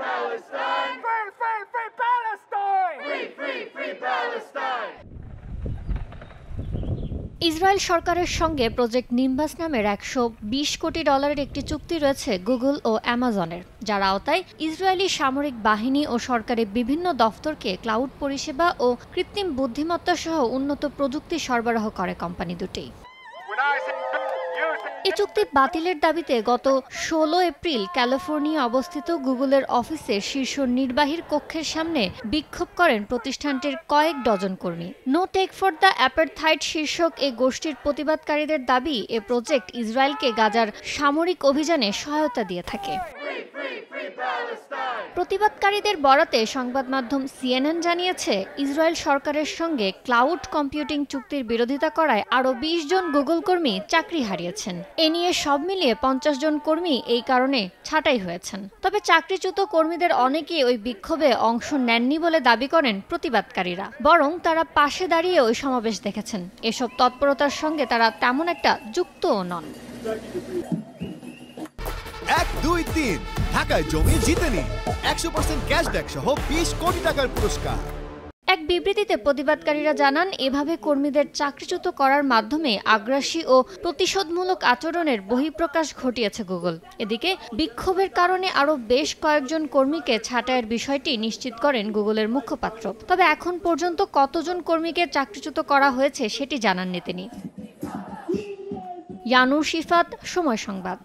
Palestine! Free, free, free Palestine! Free, free, free Palestine! Israel সরকারের সঙ্গে project Nimbus নামের একশো বিশ কোটি ডলারের একটি চুক্তি রয়েছে গুগল ও অ্যামাজনের যার আওতায় ইসরায়েলি সামরিক বাহিনী ও সরকারের বিভিন্ন দফতরকে ক্লাউড পরিষেবা ও কৃত্রিম বুদ্ধিমত্তা সহ উন্নত প্রযুক্তি সরবরাহ করে কোম্পানি দুটি এই চুক্তি বাতিলের দাবিতে গত ষোলো এপ্রিল ক্যালিফোর্নিয়া অবস্থিত গুগলের অফিসে শীর্ষ নির্বাহীর কক্ষের সামনে বিক্ষোভ করেন প্রতিষ্ঠানটির কয়েক ডজন কর্মী। No tech for the apartheid শীর্ষক এ গোষ্ঠীর প্রতিবাদকারীদের দাবি, এ প্রজেক্ট ইসরায়েলকে গাজার সামরিক অভিযানে সহায়তা দিয়ে থাকে। প্রতিবাদকারীদের বরাতে সংবাদ মাধ্যম সিএনএন জানিয়েছে, ইসরায়েল সরকারের সঙ্গে ক্লাউড কম্পিউটিং চুক্তির বিরোধিতা করায় আরও বিশ জন গুগল কর্মী চাকরি হারিয়েছেন। এ নিয়ে সব মিলিয়ে পঞ্চাশ জন কর্মী এই কারণে ছাঁটাই হয়েছেন। তবে চাকরিচ্যুত কর্মীদের অনেকেই ওই বিক্ষোভে অংশ নেননি বলে দাবি করেন প্রতিবাদকারীরা। বরং তারা পাশে দাঁড়িয়ে ওই সমাবেশ দেখেছেন। এসব তৎপরতার সঙ্গে তারা তেমন একটা যুক্তও নন। এক, দুই, তিন। ঢাকায় জমি জিতে নিন একশো পার্সেন্ট ক্যাশব্যাক সহ বিশ কোটি টাকার পুরস্কার। এক বিবৃতিতে প্রতিবাদকারীরা জানান, এভাবে কর্মীদের চাকরিচ্যুত করার মাধ্যমে আগ্রাসী ও প্রতিশোধমূলক আচরণের বহিঃপ্রকাশ ঘটিয়েছে গুগল। এদিকে, বিক্ষোভের কারণে আরও বেশ কয়েকজন কর্মীকে ছাঁটাইয়ের বিষয়টি নিশ্চিত করেন গুগলের মুখপাত্র। তবে এখন পর্যন্ত কতজন কর্মীকে চাকরিচ্যুত করা হয়েছে সেটি জানাননি তিনি। ইয়ানুর শিফাত, সময় সংবাদ।